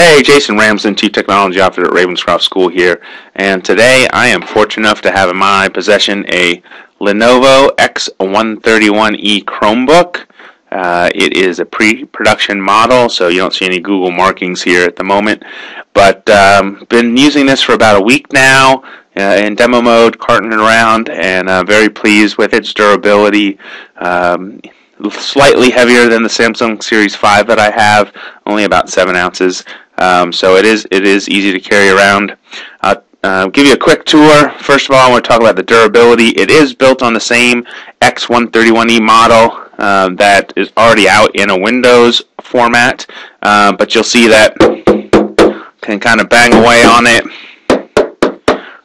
Hey, Jason Ramsden, Chief Technology Officer at Ravenscroft School here, and today I am fortunate enough to have in my possession a Lenovo X131E Chromebook. Uh, it is a pre-production model, so you don't see any Google markings here at the moment. But um, been using this for about a week now uh, in demo mode, carting it around, and uh, very pleased with its durability. Um, slightly heavier than the Samsung Series 5 that I have, only about seven ounces. Um, so it is it is easy to carry around. I'll uh, give you a quick tour. First of all, I want to talk about the durability. It is built on the same X131E model uh, that is already out in a Windows format, uh, but you'll see that can kind of bang away on it.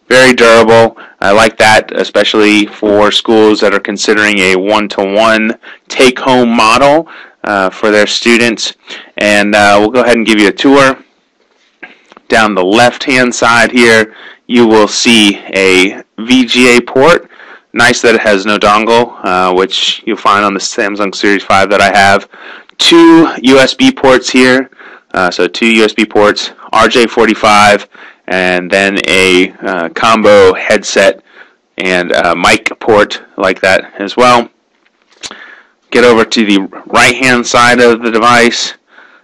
Very durable. I like that, especially for schools that are considering a one-to-one take-home model uh, for their students. And uh, we'll go ahead and give you a tour. Down the left-hand side here, you will see a VGA port. Nice that it has no dongle, uh, which you'll find on the Samsung Series 5 that I have. Two USB ports here, uh, so two USB ports, RJ45, and then a uh, combo headset and mic port like that as well. Get over to the right hand side of the device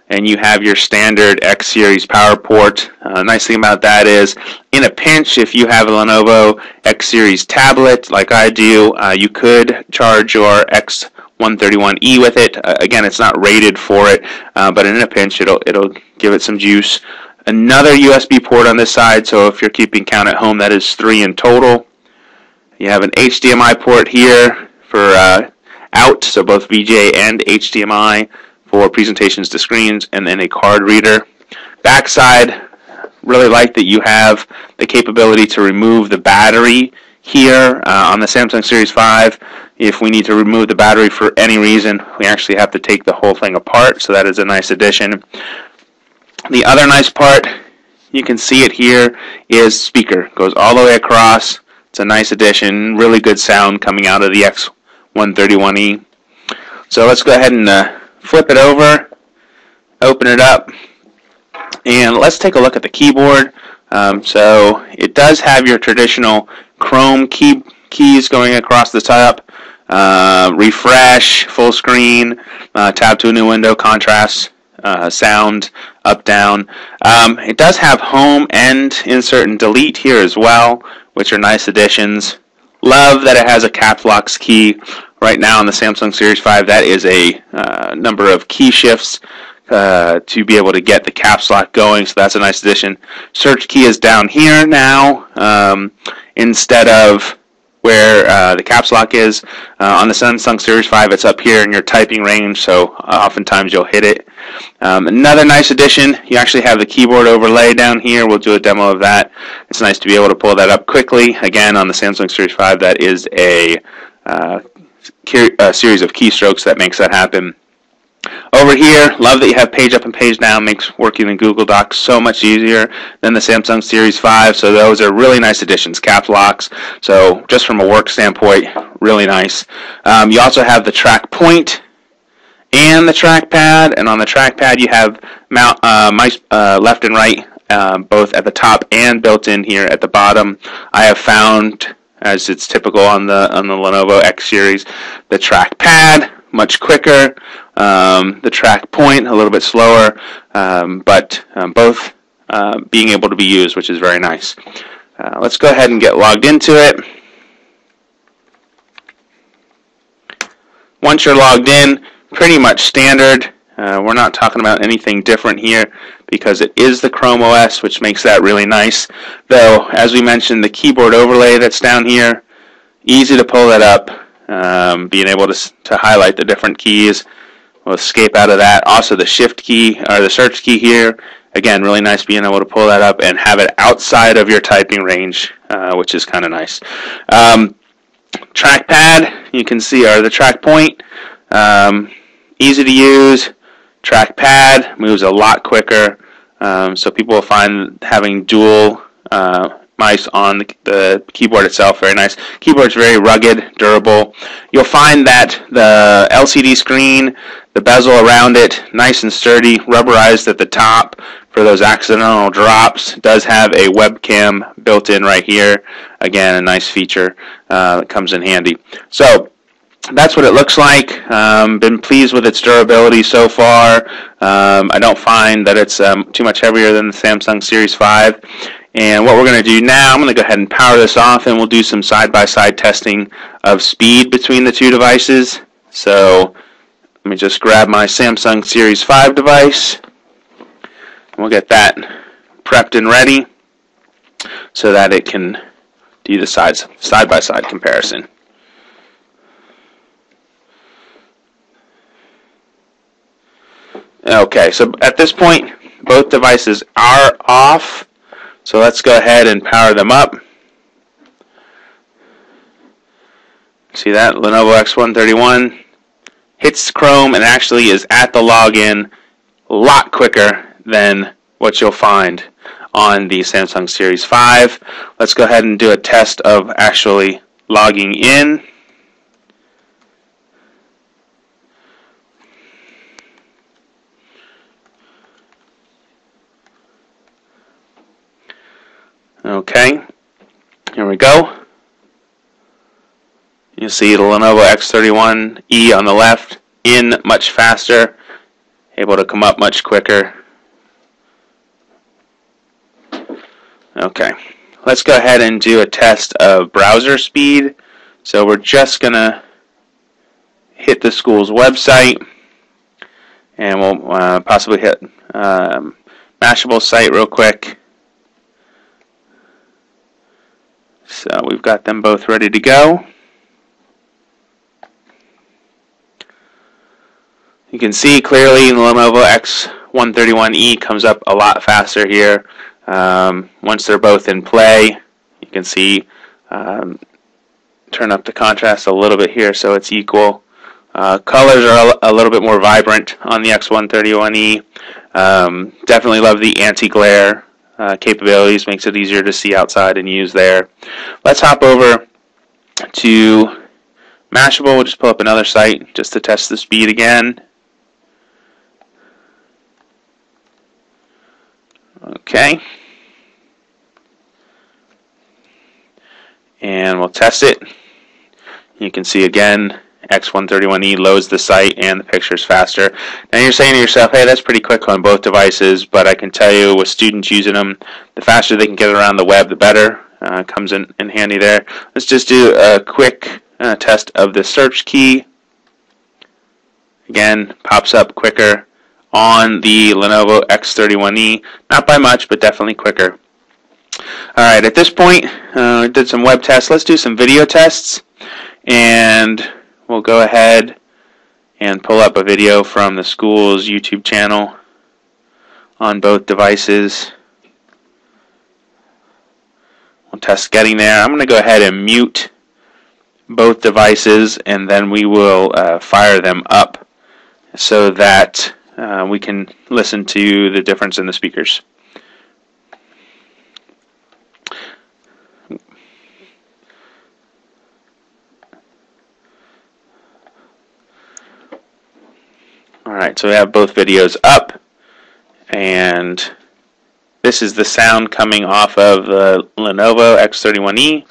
and you have your standard X series power port. Uh, nice thing about that is, in a pinch, if you have a Lenovo X series tablet like I do, uh, you could charge your X131E with it. Uh, again, it's not rated for it, uh, but in a pinch, it'll it'll give it some juice. Another USB port on this side, so if you're keeping count at home, that is three in total. You have an HDMI port here for uh, out, so both VGA and HDMI for presentations to screens, and then a card reader. Backside, really like that you have the capability to remove the battery here uh, on the Samsung Series 5. If we need to remove the battery for any reason, we actually have to take the whole thing apart, so that is a nice addition. The other nice part, you can see it here, is speaker. Goes all the way across. It's a nice addition. Really good sound coming out of the X131E. So let's go ahead and uh, flip it over, open it up, and let's take a look at the keyboard. Um, so it does have your traditional Chrome key keys going across the top. Uh, refresh, full screen, uh, tab to a new window, contrast, uh, sound, up, down. Um, it does have home end, insert and delete here as well, which are nice additions. Love that it has a caps locks key right now on the Samsung Series 5. That is a uh, number of key shifts uh, to be able to get the caps lock going, so that's a nice addition. Search key is down here now um, instead of where uh, the caps lock is. Uh, on the Samsung Series 5, it's up here in your typing range, so oftentimes you'll hit it. Um, another nice addition, you actually have the keyboard overlay down here. We'll do a demo of that. It's nice to be able to pull that up quickly. Again, on the Samsung Series 5, that is a, uh, a series of keystrokes that makes that happen. Over here, love that you have page up and page down, makes working in Google Docs so much easier than the Samsung Series 5. So those are really nice additions, caps locks. So just from a work standpoint, really nice. Um, you also have the track point and the trackpad, and on the trackpad you have mount, uh, mice, uh, left and right, uh, both at the top and built in here at the bottom. I have found, as it's typical on the on the Lenovo X series, the trackpad much quicker. Um, the track point a little bit slower, um, but um, both uh, being able to be used, which is very nice. Uh, let's go ahead and get logged into it. Once you're logged in, pretty much standard. Uh, we're not talking about anything different here because it is the Chrome OS, which makes that really nice. Though, as we mentioned, the keyboard overlay that's down here, easy to pull that up um, being able to, to highlight the different keys. We'll escape out of that. Also the shift key or the search key here. Again, really nice being able to pull that up and have it outside of your typing range, uh, which is kind of nice. Um, trackpad, you can see, or the track point, um, easy to use. Trackpad moves a lot quicker, um, so people will find having dual uh, mice on the, the keyboard itself. Very nice. Keyboard's very rugged, durable. You'll find that the LCD screen, the bezel around it, nice and sturdy, rubberized at the top for those accidental drops. Does have a webcam built in right here. Again, a nice feature uh, that comes in handy. So that's what it looks like. Um, been pleased with its durability so far. Um, I don't find that it's um, too much heavier than the Samsung Series 5. And what we're going to do now, I'm going to go ahead and power this off and we'll do some side-by-side -side testing of speed between the two devices. So let me just grab my Samsung Series 5 device. We'll get that prepped and ready so that it can do the side-by-side comparison. Okay, so at this point, both devices are off. So let's go ahead and power them up. See that? Lenovo X131 hits Chrome and actually is at the login a lot quicker than what you'll find on the Samsung Series 5. Let's go ahead and do a test of actually logging in. Okay, here we go. You see the Lenovo X31E on the left, in much faster, able to come up much quicker. Okay, let's go ahead and do a test of browser speed. So we're just going to hit the school's website and we'll uh, possibly hit um, Mashable site real quick. So we've got them both ready to go. You can see clearly the Lenovo X131E comes up a lot faster here. Um, once they're both in play, you can see um, turn up the contrast a little bit here so it's equal. Uh, colors are a, little bit more vibrant on the X131E. Um, definitely love the anti-glare uh, capabilities, makes it easier to see outside and use there. Let's hop over to Mashable. We'll just pull up another site just to test the speed again. Okay. And we'll test it. You can see again X131E loads the site and the pictures faster. Now you're saying to yourself, hey, that's pretty quick on both devices, but I can tell you with students using them, the faster they can get around the web, the better. Uh, comes in, in handy there. Let's just do a quick uh, test of the search key. Again, pops up quicker on the Lenovo X31E. Not by much, but definitely quicker. Alright, at this point, uh, did some web tests. Let's do some video tests. And we'll go ahead and pull up a video from the school's YouTube channel on both devices. We'll test getting there. I'm going to go ahead and mute both devices and then we will uh, fire them up so that uh, we can listen to the difference in the speakers. Alright, so we have both videos up, and this is the sound coming off of the Lenovo X31E.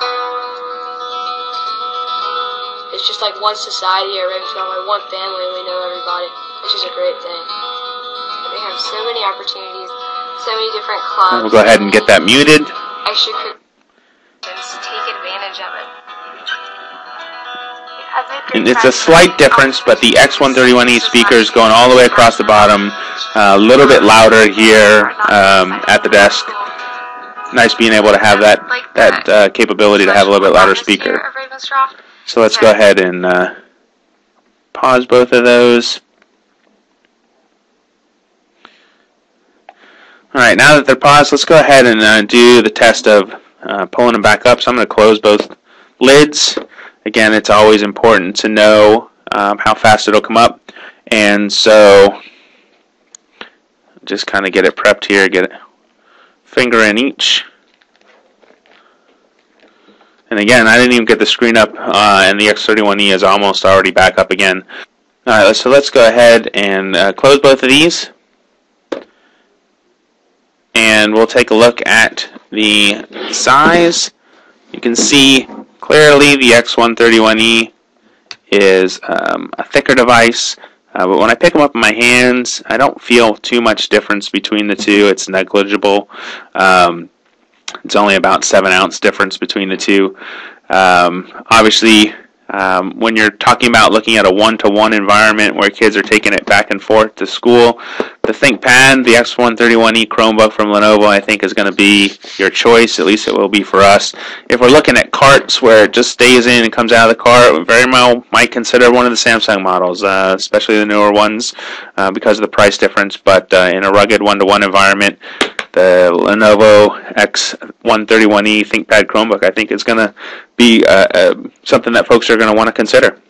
It's just like one society at Ravenscroft, like one family, we know everybody, which is a great thing. We have so many opportunities, so many different clubs. We'll go ahead and get that muted. Extra it's a slight difference, but the X131E speaker is going all the way across the bottom, uh, a little bit louder here um, at the desk. Nice being able to have that that uh, capability to have a little bit louder speaker. So let's go ahead and uh, pause both of those. Alright, now that they're paused, let's go ahead and uh, do the test of uh, pulling them back up. So I'm going to close both lids again, it's always important to know um, how fast it'll come up. And so just kind of get it prepped here, get a finger in each. And again, I didn't even get the screen up, uh, and the X31E is almost already back up again. All right, so let's go ahead and uh, close both of these. And we'll take a look at the size. You can see clearly the X131E is um, a thicker device. Uh, but when I pick them up in my hands, I don't feel too much difference between the two. It's negligible. Um, it's only about seven ounce difference between the two. Um, obviously, um, when you're talking about looking at a one-to-one environment where kids are taking it back and forth to school, the ThinkPad, the X131E Chromebook from Lenovo, I think is going to be your choice. At least it will be for us. If we're looking at carts where it just stays in and comes out of the cart, very well might consider one of the Samsung models, uh, especially the newer ones, uh, because of the price difference. But uh, in a rugged one-to-one environment, the Lenovo X131E ThinkPad Chromebook, I think is going to be uh, uh, something that folks are going to want to consider.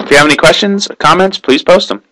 If you have any questions comments, please post them.